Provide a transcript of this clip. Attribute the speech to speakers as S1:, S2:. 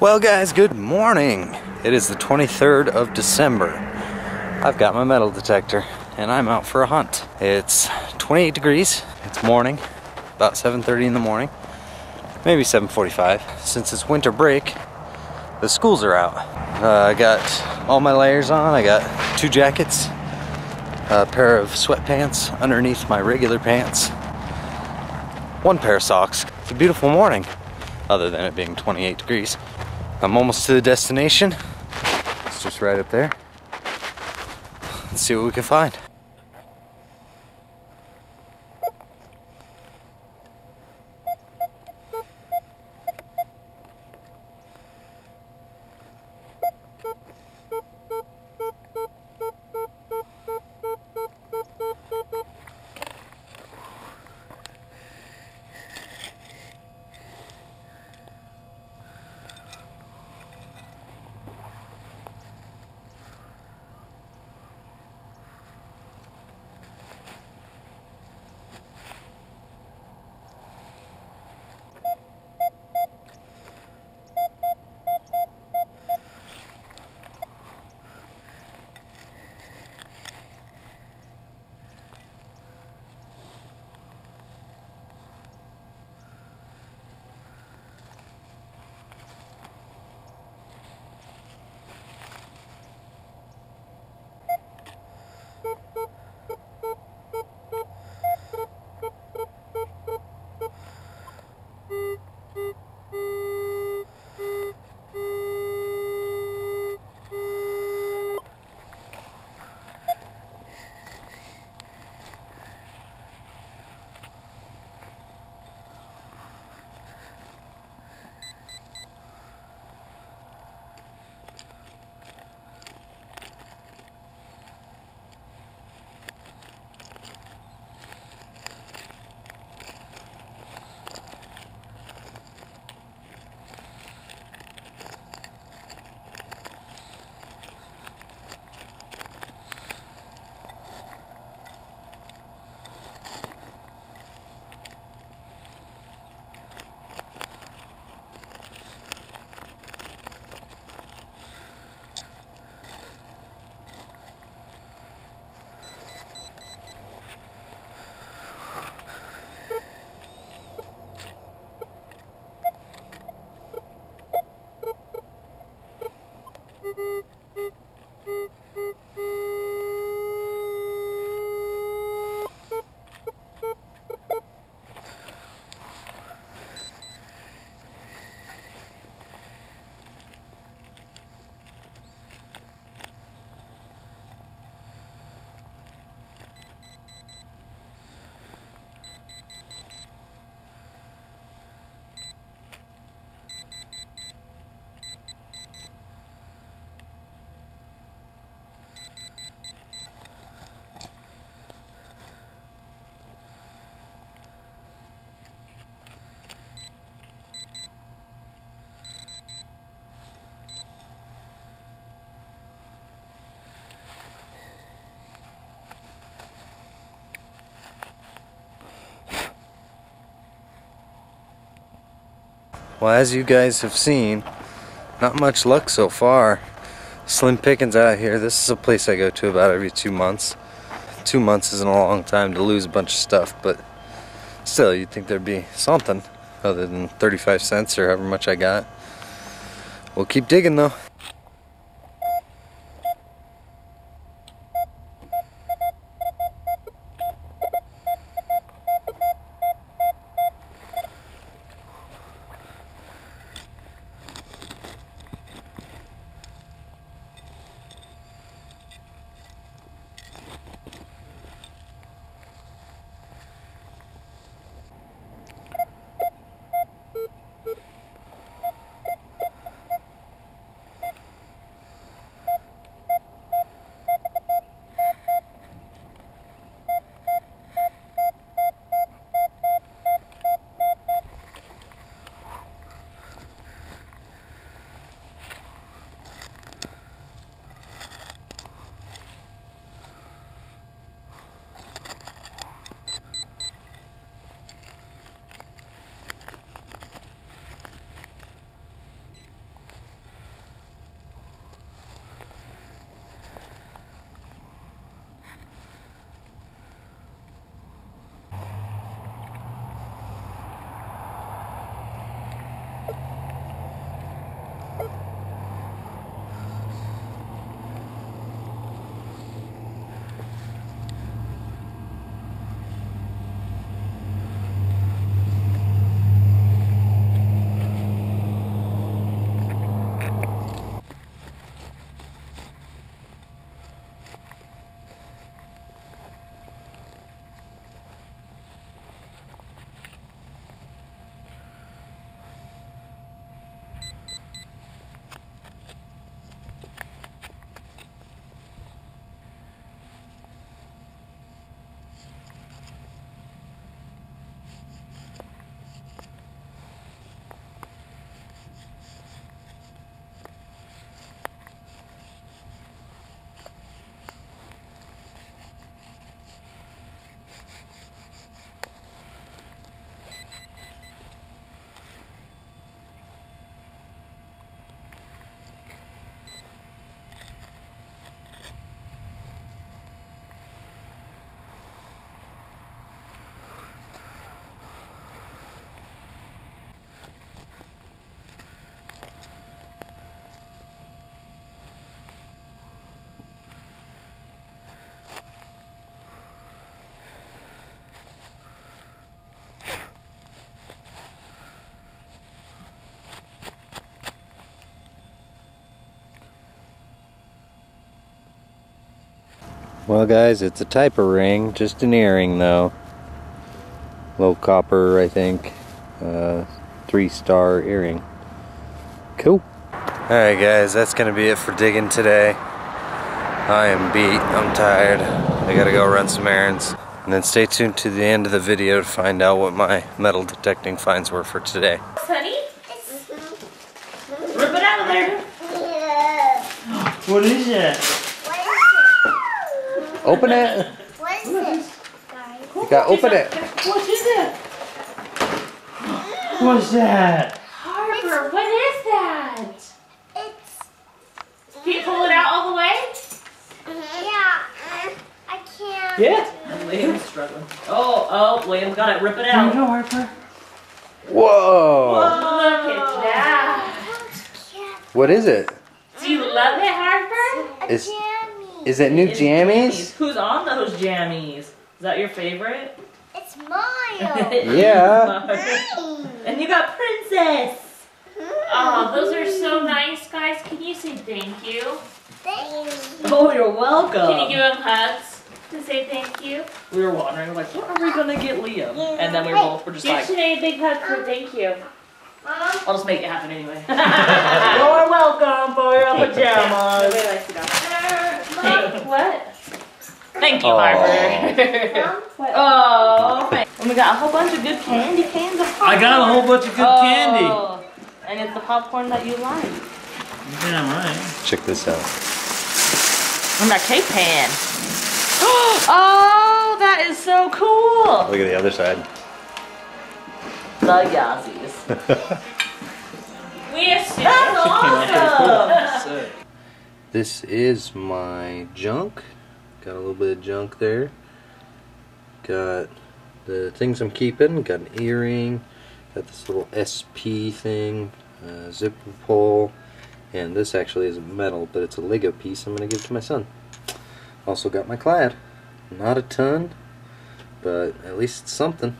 S1: Well guys, good morning. It is the 23rd of December. I've got my metal detector and I'm out for a hunt. It's 28 degrees. It's morning, about 7.30 in the morning, maybe 7.45. Since it's winter break, the schools are out. Uh, I got all my layers on. I got two jackets, a pair of sweatpants underneath my regular pants, one pair of socks. It's a beautiful morning, other than it being 28 degrees. I'm almost to the destination. It's just right up there. Let's see what we can find. Well, as you guys have seen, not much luck so far. Slim pickings out here. This is a place I go to about every two months. Two months isn't a long time to lose a bunch of stuff, but still, you'd think there'd be something other than 35 cents or however much I got. We'll keep digging though. Well guys, it's a type of ring, just an earring though. Low copper, I think. Uh, three star earring. Cool. Alright guys, that's gonna be it for digging today. I am beat, I'm tired. I gotta go run some errands. And then stay tuned to the end of the video to find out what my metal detecting finds were for today.
S2: Honey? Rip it out of there.
S3: What is that?
S1: Open it!
S4: What is this, guys?
S1: You gotta open it!
S2: What is it?
S3: What's that?
S2: Harper, what is that?
S4: It's
S2: Can you pull it out all the way?
S4: yeah. uh, I can't.
S3: Yeah.
S2: Liam's struggling. Oh, oh, Liam got it. Rip it
S3: Here
S2: out.
S3: we go, Harper.
S1: Whoa!
S2: Look at that.
S1: What is it?
S2: Do you love it, Harper?
S4: A
S1: Is-
S4: jammy.
S1: It new
S2: It's
S1: jammies?
S2: Who's on those jammies? Is that your favorite?
S4: It's Mario.
S1: Yeah.
S4: Mine.
S2: and you got Princess.
S5: Oh, those are so nice, guys. Can you say thank you?
S4: Thanks.
S2: Oh, you're welcome.
S5: Can you give them hugs to say thank you?
S2: we were wondering, like, what are we gonna get Liam? And then we were both were just
S5: Give
S2: like,
S5: today a big hug for um, thank you.
S4: Mom.
S2: I'll just make it happen anyway. you're welcome for your pajamas.
S5: Nobody likes to go. Hey, what?
S2: Thank you,
S1: Aw.
S2: Harper. Oh, thanks. And we got a whole bunch of good candy cans of popcorn.
S3: I got a whole bunch of good candy.
S2: Oh, And it's the popcorn that you like.
S3: Damn right.
S1: Check this out.
S2: And that cake pan. oh, that is so cool.
S1: Look at the other side.
S2: The Yazzies.
S5: We assume.
S2: That's awesome.
S1: This is my junk. Got a little bit of junk there. Got the things I'm keeping. Got an earring. Got this little SP thing. Uh, zipper pull. And this actually is metal, but it's a Lego piece I'm going to give to my son. Also got my clad. Not a ton, but at least something.